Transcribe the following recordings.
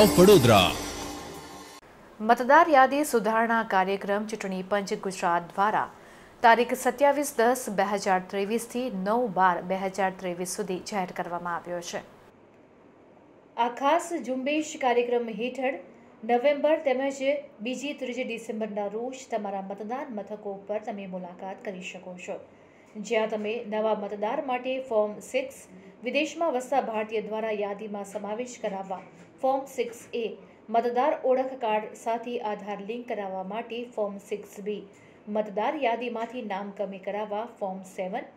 Of Vadodara મતદાર યાદી સુધારણા કાર્યક્રમ ચૂંટણી પંચ ગુજરાત દ્વારા. તારીખ સત્યાવીસ દસ બે હજાર ત્રેવીસથી નવ બાર બે હજાર ત્રેવીસ સુધી જાહેર કરવામાં આવ્યો છે. આ ખાસ ઝુંબેશ કાર્યક્રમ હેઠળ નવેમ્બર તેમજ બીજી ત્રીજી ડિસેમ્બરના રોજ તમારા મતદાન મથકો ઉપર તમે મુલાકાત કરી શકો છો. જ્યાં તમે નવા મતદાર માટે ફોર્મ સિક્સ વિદેશમાં વસતા ભારતીય દ્વારા યાદીમાં સમાવેશ કરાવવા ફોર્મ સિક્સ એ મતદાર ઓળખ કાર્ડ સાથે આધાર લિંક કરાવવા માટે ફોર્મ સિક્સ બી. મતદાર યાદીમાંથી નામ કમી કરાવવા ફોર્મ સેવન.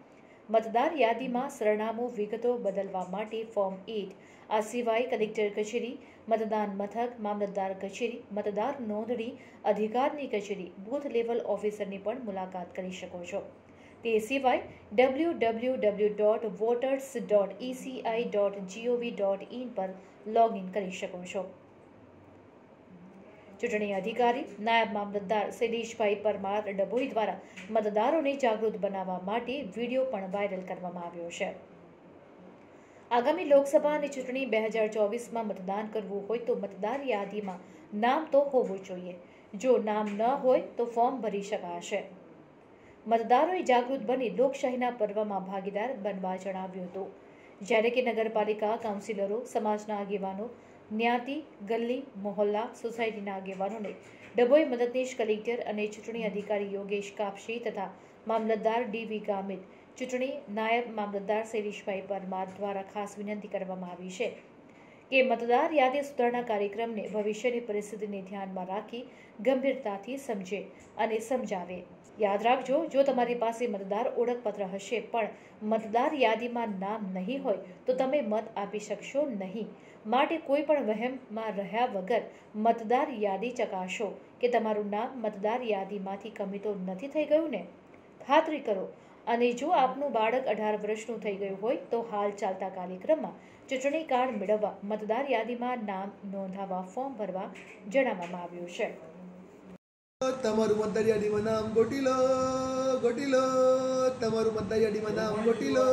મતદાર યાદીમાં સરનામું, વિગતો બદલવા માટે ફોર્મ એટ આ સિવાય કલેક્ટર કચેરી, મતદાન મથક, મામલતદાર કચેરી, મતદાર નોંધણી અધિકારની કચેરી, બૂથ લેવલ ઓફિસરની પણ મુલાકાત કરી શકો છો. તે સિવાય W W W dot voters dot ECI dot GOV dot in પર લોગિન કરી શકો છો. ચૂંટણી અધિકારી નાયબ મામલતદાર શૈલેષભાઈ પરમાર ડભોઈ દ્વારા મતદારોને જાગૃત બનાવવા માટે વીડિયો પણ વાયરલ કરવામાં આવ્યો છે. આગામી લોકસભા અને ચૂંટણી બે હજાર ચોવીસમાં મતદાન કરવું હોય તો મતદાર યાદીમાં નામ તો હોવું જોઈએ. જો નામ ન હોય તો ફોર્મ ભરી શકાશે. મતદારોએ જાગૃત બની લોકશાહીના પર્વમાં ભાગીદાર બનવા જણાવ્યું હતું. જ્યારે કે નગરપાલિકા, કાઉન્સિલરો, સમાજના આગેવાનો, જ્ઞાતિ ગલ્લી મોહલ્લા, સોસાયટીના આગેવાનોને ડભોઈ મદદનીશ કલેક્ટર અને ચૂંટણી અધિકારી યોગેશ કાપશી તથા મામલતદાર ડીવી ગામિત, ચૂંટણી નાયબ મામલતદાર શૈલેષભાઈ પરમાર દ્વારા ખાસ વિનંતી કરવામાં આવી છે. કે મતદાર યાદી સુધારણા કાર્યક્રમને ભવિષ્યની પરિસ્થિતિને ધ્યાનમાં રાખી ગંભીરતાથી સમજે અને સમજાવે. યાદ રાખજો, જો તમારી પાસે મતદાર ઓળખપત્ર હશે પણ મતદાર યાદીમાં નામ નહીં હોય, તો તમે મત આપી શકશો નહીં. માટે કોઈ પણ વહેમમાં રહ્યા વગર મતદાર યાદી ચકાસો કે તમારું નામ મતદાર યાદીમાંથી કમી તો નથી થઈ ગયું ને? ખાતરી કરો અને જો આપનું બાળક અઢાર વર્ષનું થઈ ગયું હોય, તો હાલ ચાલતા કાર્યક્રમમાં ચૂંટણી કાર્ડ મેળવવા મતદાર યાદીમાં નામ નોંધાવવા ફોર્મ ભરવા જણાવવામાં આવ્યું છે. તમારું મતદાર યાદીમાં નામ ગોટી લો ગોટી લો. તમારું મતદાર યાદીમાં નામ ગોટી લો.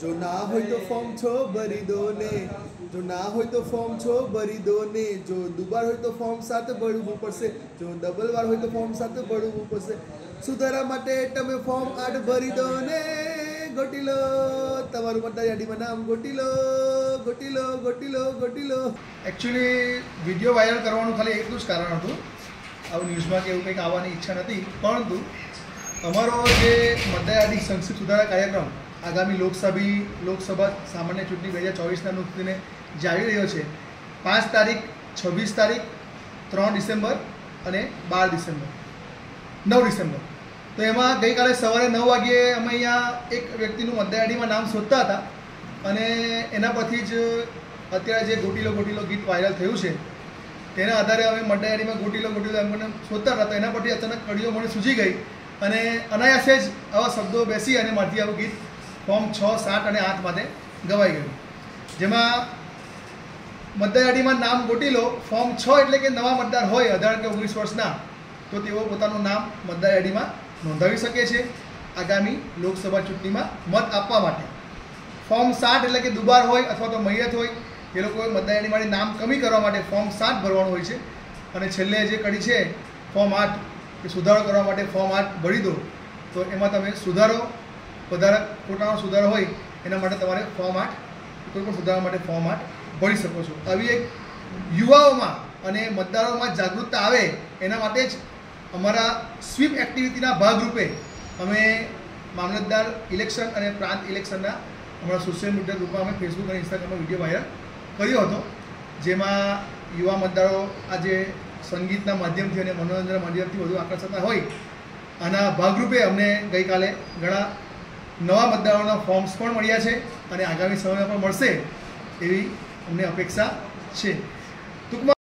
જો ના હોય તો ફોર્મ છો, ભરી દો ને. જો ના હોય તો ફોર્મ છો, ભરી દો ને. જો દુબાર હોય તો ફોર્મ સાત ભરવું પડશે. જો ડબલ વાર હોય તો ફોર્મ સાત ભરવું પડશે. સુધારા માટે તમે ફોર્મ આઠ ભરી દો ને. ગોટી લો. તમારું મતદાર યાદીમાં નામ ગોટી લો. ગોટી લો ગોટી લો ગોટી લો. એકચ્યુઅલી વીડિયો વાયરલ કરવાનું ખાલી એટલું જ કારણ હતું. આવું ન્યૂઝમાં કે એવું કંઈક આવવાની ઈચ્છા નથી પરંતુ અમારો જે મતદાર સંક્ષિપ્ત સુધારા કાર્યક્રમ આગામી લોકસભી, લોકસભા સામાન્ય ચૂંટણી બે હજાર ચોવીસના નોંધીને જે રહ્યો છે. પાંચ તારીખ, છવ્વીસ તારીખ, ત્રણ ડિસેમ્બર અને બાર ડિસેમ્બર. નવ ડિસેમ્બર. તો એમાં ગઈકાલે સવારે નવ વાગ્યે અમે અહીંયા એક વ્યક્તિનું મતદાર આઈડીમાં નામ શોધતા હતા અને એના પરથી જ અત્યારે જે ગોટીલો ગોટીલો ગીત વાયરલ થયું છે, તેના આધારે અમે મતદારીમાં ગોટીલો ગોટીલો એમ કરીને શોધતા હતા, તો એના પરથી અચાનક કડીઓ મને સૂજી ગઈ અને અનાયાસે જ આવા શબ્દો બેસી અને મારથી આવું ગીત ફોર્મ છ, સાત અને આઠ માટે ગવાઈ ગયું. જેમાં મતદાર યાદીમાં નામ ગોટી લો. ફોર્મ છ એટલે કે નવા મતદાર હોય, અઢાર કે ઓગણીસ વર્ષના, તો તેઓ પોતાનું નામ મતદાર યાદીમાં નોંધાવી શકે છે આગામી લોકસભા ચૂંટણીમાં મત આપવા માટે. ફોર્મ સાત એટલે કે દુબાર હોય અથવા તો મૈયત હોય, એ લોકોએ મતદાર યાદીમાંથી નામ કમી કરવા માટે ફોર્મ સાત ભરવાનું હોય છે. અને છેલ્લે જે કડી છે, ફોર્મ આઠ, એ સુધારો કરવા માટે ફોર્મ આઠ ભરી દો. તો એમાં તમે સુધારો વધારે પોતાનો સુધારો હોય, એના માટે તમારે ફોર્મ આઠ, કોઈ સુધારવા માટે ફોર્મ આઠ ભરી શકો છો. આવી એક યુવાઓમાં અને મતદારોમાં જાગૃતતા આવે, એના માટે જ અમારા સ્વીપ એક્ટિવિટીના ભાગરૂપે અમે મામલતદાર ઇલેક્શન અને પ્રાંત ઇલેક્શનના અમારા સોશિયલ મીડિયા ગ્રુપમાં અમે ફેસબુક અને ઇન્સ્ટાગ્રામમાં વીડિયો વાયરલ કર્યો હતો, જેમાં યુવા મતદારો આજે સંગીતના માધ્યમથી અને મનોરંજનના માધ્યમથી વધુ આકર્ષતા હોય, આના ભાગરૂપે અમને ગઈકાલે ઘણા નવા મતદારોના ફોર્મ્સ પણ મળ્યા છે અને આગામી સમયમાં પણ મળશે એવી અમને અપેક્ષા છે. ટૂંકમાં